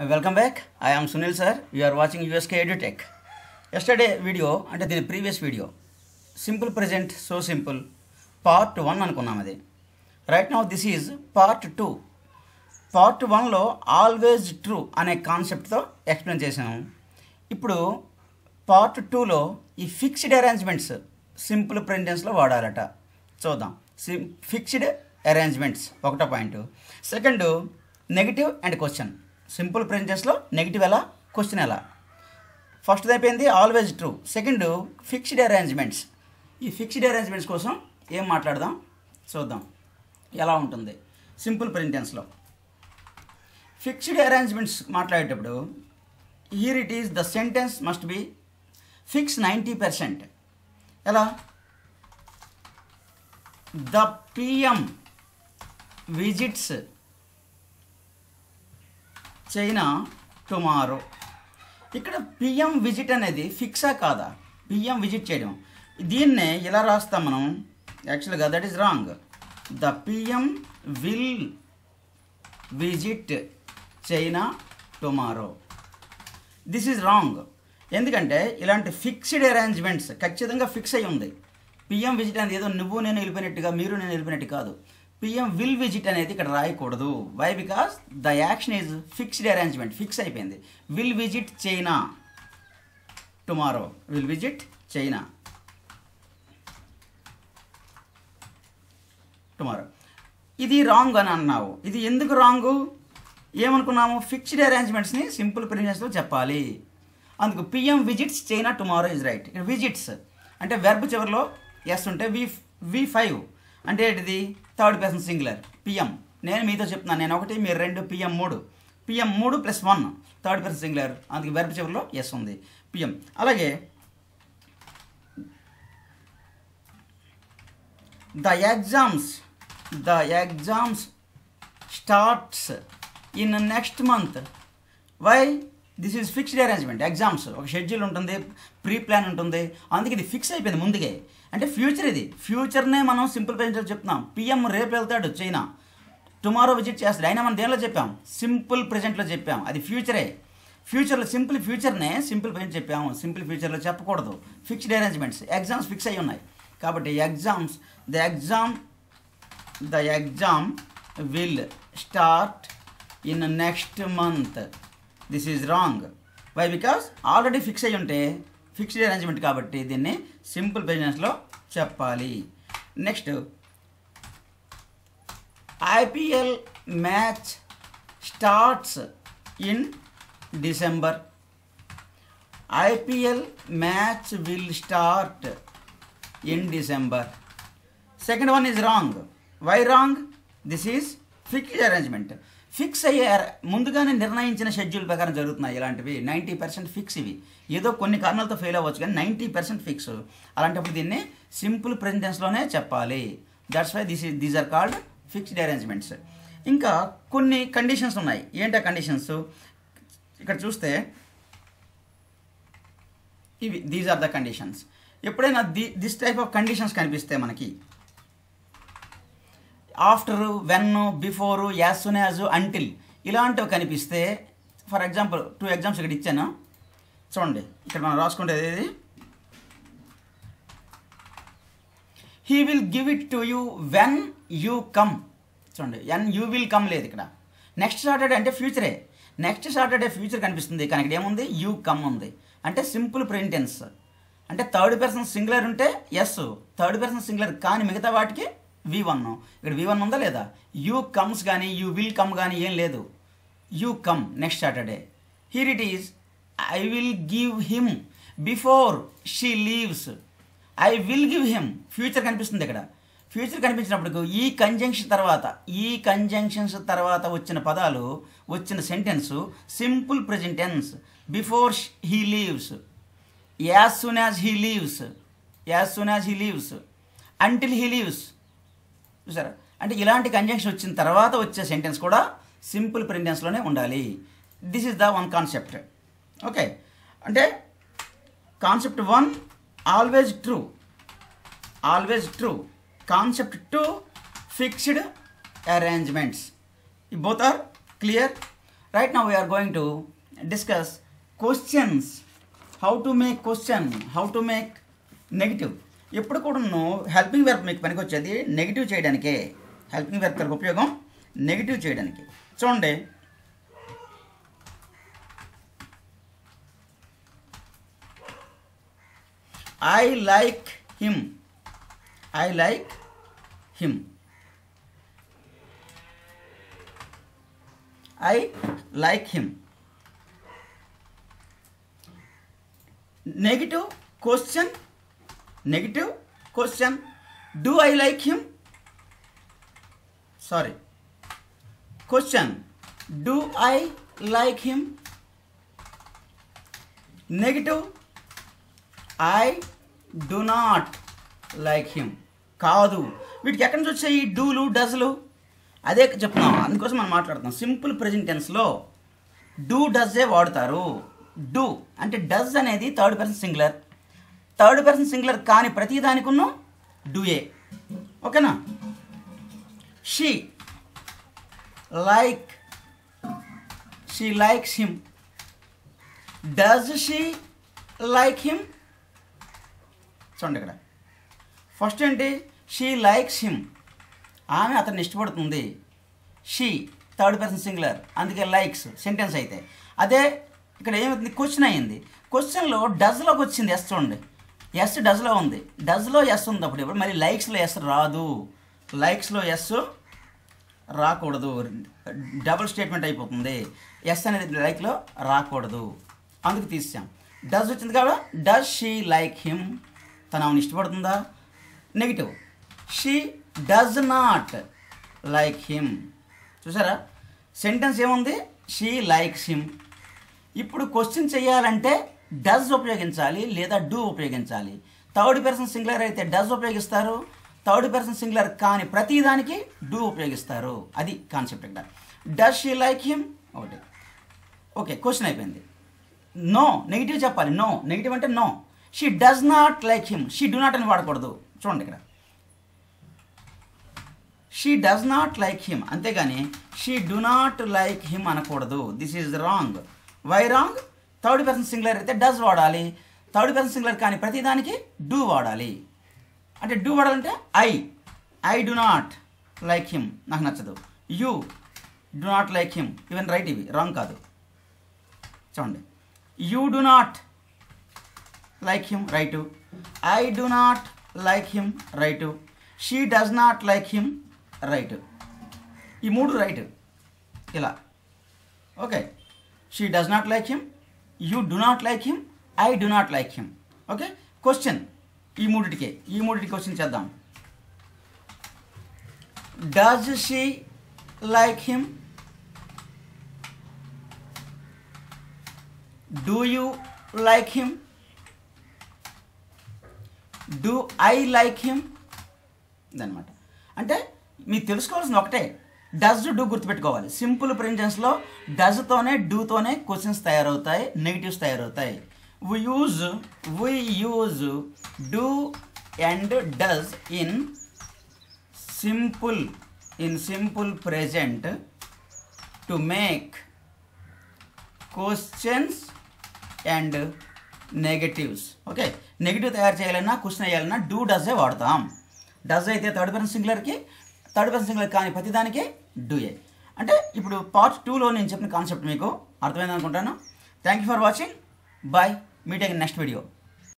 Welcome back I am Sunil sir you are watching U S K edutech yesterday video అంటే దీని previous video simple present so simple part one అనుకున్నాం అది. Right now this is part two part వన్లో always true అనే కాన్సెప్ట్తో explain చేసాము ఇప్పుడు part టూలో ఈ ఫిక్స్డ్ అరేంజ్మెంట్స్ సింపుల్ ప్రెంటెన్స్లో వాడాలట చూద్దాం. సిం ఫిక్స్డ్ అరేంజ్మెంట్స్ ఒకటో point second negative and question simple ప్రెంటెన్స్లో negative ఎలా? క్వశ్చన్ ఎలా? ఫస్ట్ అయిపోయింది always true second fixed arrangements ఈ ఫిక్స్డ్ అరేంజ్మెంట్స్ కోసం ఏం మాట్లాడదాం? చూద్దాం. ఎలా ఉంటుంది? సింపుల్ ప్రింటెన్స్లో ఫిక్స్డ్ అరేంజ్మెంట్స్ మాట్లాడేటప్పుడు here it is the sentence must be fix ninety percent ఎలా? The P M visits China tomorrow. ఇక్కడ పిఎం విజిట్ అనేది ఫిక్సా కాదా? పిఎం విజిట్ చేయడం. దీన్నే ఇలా రాస్తాం మనం? యాక్చువల్గా that is wrong the P M will visit China tomorrow this is wrong ఎందుకంటే ఇలాంటి ఫిక్స్డ్ అరేంజ్మెంట్స్ ఖచ్చితంగా ఫిక్స్ అయి ఉంది. పిఎం విజిట్ అనేది ఏదో నువ్వు నేను వెళ్ళిపోయినట్టుగా మీరు నేను వెళ్ళిపోయినట్టు కాదు. పిఎం విల్ విజిట్ అనేది ఇక్కడ రాయకూడదు. Why because the action is fixed arrangement fix అయిపోయింది. Will visit China tomorrow will visit China tomorrow ఇది రాంగ్ అని అన్నావు. ఇది ఎందుకు రాంగు ఏమనుకున్నాము? ఫిక్స్డ్ అరేంజ్మెంట్స్ని సింపుల్ ప్రిన్సెస్లో చెప్పాలి. అందుకు P M visits China tomorrow is right visits అంటే వెర్బ్ చివరిలో ఎస్ ఉంటే వి వి ఫైవ్ అంటే ఏంటిది? థర్డ్ పర్సన్ సింగులర్ పిఎం నేను మీతో చెప్తున్నాను నేను ఒకటి మీరు రెండు పిఎం మూడు. పిఎం మూడు plus one third person singular అందుకే వెర్బ్ చివరిలో ఎస్ ఉంది. పిఎం అలాగే the exams the exams starts in next month why this is fixed arrangement exams. ఒక షెడ్యూల్ ఉంటుంది ప్రీ ప్లాన్ ఉంటుంది. అందుకే ఇది ఫిక్స్ అయిపోయింది ముందుకే. అంటే ఫ్యూచర్ ఇది. ఫ్యూచర్నే మనం సింపుల్ ప్రెజెంట్లో చెప్తున్నాం. పిఎం రేపు వెళ్తాడు చైనా. టుమారో విజిట్ చేస్తాడు. అయినా మనం దేనిలో చెప్పాం? సింపుల్ ప్రెజెంట్లో చెప్పాం. అది ఫ్యూచరే. ఫ్యూచర్లో సింపుల్ ఫ్యూచర్నే సింపుల్ ప్రెజెంట్ చెప్పాము సింపుల్ ఫ్యూచర్లో చెప్పకూడదు. Fixed arrangements. ఎగ్జామ్స్ ఫిక్స్ అయి ఉన్నాయి. కాబట్టి exams the exam the exam will start in next month. This is wrong. Why because already fix అయ్యి ఉంటే ఫిక్స్డ్ అరేంజ్మెంట్ కాబట్టి దీన్ని సింపుల్ బిజినెస్లో చెప్పాలి. Next I P L match starts in December I P L match will start in December second one is wrong why wrong this is fixed arrangement fix అయ్యే ముందుగానే నిర్ణయించిన schedule ప్రకారం జరుగుతున్నాయి. ఇలాంటివి నైంటీ పర్సెంట్ ఫిక్స్ ఇవి. ఏదో కొన్ని కారణాలతో ఫెయిల్ అవ్వచ్చు కానీ నైంటీ పర్సెంట్ ఫిక్స్. అలాంటప్పుడు దీన్ని సింపుల్ ప్రెసిడెన్స్లోనే చెప్పాలి. That's why this these are called fixed arrangements ఇంకా కొన్ని కండిషన్స్ ఉన్నాయి. ఏంటా కండిషన్స్ ఇక్కడ చూస్తే ఇవి దీస్ ఆర్ ద కండిషన్స్ ఎప్పుడైనా the this type of conditions కనిపిస్తే మనకి after when before as soon as until ఇలాంటివి కనిపిస్తే ఫర్ ఎగ్జాంపుల్ టూ ఎగ్జామ్స్ ఇక్కడ ఇచ్చాను. చూడండి ఇక్కడ మనం రాసుకుంటేది ఇది he will give it to you when you come చూడండి ఎన్ యూ విల్ కమ్ లేదు ఇక్కడ. నెక్స్ట్ సాటర్డే అంటే ఫ్యూచరే నెక్స్ట్ సాటర్డే ఫ్యూచర్ కనిపిస్తుంది. కానీ ఇక్కడ ఏముంది? యూ కమ్ ఉంది. అంటే సింపుల్ ప్రింటెన్స్ అంటే థర్డ్ పర్సన్ సింగులర్ ఉంటే ఎస్ థర్డ్ పర్సన్ సింగులర్ కానీ మిగతా వాటికి వి వన్ ఇక్కడ వి వన్ ఉందా లేదా? యూ కమ్స్ కానీ యూ విల్ కమ్ కానీ ఏం లేదు. You come next Saturday here it is I will give him before she leaves I will give him future కనిపిస్తుంది ఇక్కడ. ఫ్యూచర్ కనిపించినప్పుడు ఈ కంజంక్షన్ తర్వాత ఈ కంజంక్షన్స్ తర్వాత వచ్చిన పదాలు వచ్చిన sentence simple present tense before he leaves as soon as he leaves as soon as he leaves until he leaves చూసారా? అంటే ఇలాంటి కంజంక్షన్ వచ్చిన తర్వాత వచ్చే సెంటెన్స్ కూడా సింపుల్ ప్రింటెన్స్లోనే ఉండాలి. This is the one concept okay అంటే concept one always true always true concept two fixed arrangements ఈ both are clear right now we are going to discuss questions how to make question how to make negative ఎప్పుడు కూడా helping work మీకు పనికి వచ్చేది negative చేయడానికే helping work ఉపయోగం negative చేయడానికి. చూడండి. I like him I like him I like him negative question negative question do I like him sorry question do I like him negative I do not like him కాదు. వీటికి ఎక్కడి నుంచి వచ్చాయి? డూలు డజ్లు? అదే చెప్తున్నాం. అందుకోసం మనం మాట్లాడుతున్నాం. సింపుల్ ప్రెజెంట్ టెన్స్లో డూ డజే వాడతారు? డూ అంటే డజ్ అనేది third person singular third person singular కాని ప్రతి దానికున్న డూఏ ఓకేనా? She like she likes him. Does she like him? చూడండి ఇక్కడ. ఫస్ట్ ఏంటి? She likes him. ఆమె అతన్ని ఇష్టపడుతుంది. She third person singular. అందుకే లైక్స్ సెంటెన్స్ అయితే. అదే ఇక్కడ ఏమవుతుంది? క్వశ్చన్ అయ్యింది. క్వశ్చన్లో డజ్లోకి వచ్చింది ఎస్ చూడండి. ఎస్ డజ్లో ఉంది. డజ్లో ఎస్ ఉంది అప్పుడు ఇప్పుడు మరి లైక్స్లో ఎస్ రాదు. లైక్స్లో ఎస్ రాకూడదు. డబుల్ స్టేట్మెంట్ అయిపోతుంది. ఎస్ అనేది లైక్లో రాకూడదు. అందుకు తీసాం డజ్ వచ్చింది కాబట్టి డస్ షీ లైక్ హిమ్ తను ఆమెను ఇష్టపడుతుందా? Negative she does not like him చూసారా? సెంటెన్స్ ఏముంది? షీ లైక్స్ హిమ్ ఇప్పుడు క్వశ్చన్ చేయాలంటే డజ్ ఉపయోగించాలి లేదా డూ ఉపయోగించాలి. థర్డ్ పర్సన్ సింగులర్ అయితే డజ్ ఉపయోగిస్తారు. థర్డ్ పర్సన్ సింగులర్ కాని ప్రతిదానికి డూ ఉపయోగిస్తారు. అది కాన్సెప్ట్ ఇక్కడ. డస్ షీ లైక్ హిమ్ ఒకటి. ఓకే క్వశ్చన్ అయిపోయింది. నో నెగిటివ్ చెప్పాలి. నో నెగిటివ్ అంటే no she does not like him she do not అని వాడకూడదు. చూడండి ఇక్కడ. She does not like him అంతేగాని she do not like him అనకూడదు. This is wrong why wrong third person singular అయితే does వాడాలి. థర్డ్ పర్సన్ సింగులర్ కానీ ప్రతిదానికి డూ వాడాలి. అంటే డూ వాడాలంటే I. I do not like him. నాకు నచ్చదు. You do not like him. Even right ఇవి. రాంగ్ కాదు. చూడండి. You do not like him right. I do not like him right. She does not like him right. ఈ మూడు right. ఇలా. Okay. She does not like him you do not like him I do not like him okay question ఈ మూడిటికే. ఈ మూడిటికి question చేద్దాం. Does she like him do you like him do I like him ఇదనమాట అంటే మీరు తెలుసుకోవాల్సింది ఒకటే. డజ్ డూ గుర్తుపెట్టుకోవాలి. సింపుల్ ప్రెంటెన్స్లో డజ్తోనే డూతోనే క్వశ్చన్స్ తయారవుతాయి నెగిటివ్స్ తయారవుతాయి. We use we use do and does in simple in simple present to make questions and negatives okay negative తయారు చేయాలన్నా క్వశ్చన్ వేయాలన్నా డూ డజే వాడతాం. డజ్ అయితే థర్డ్ పర్సన్ సింగులర్కి థర్డ్ పర్సన్ సింగులర్ కానీ ప్రతిదానికి డూ ఏ అంటే ఇప్పుడు పార్ట్ టూలో నేను చెప్పిన కాన్సెప్ట్ మీకు అర్థమైంది అనుకుంటాను thank you for watching bye meet next video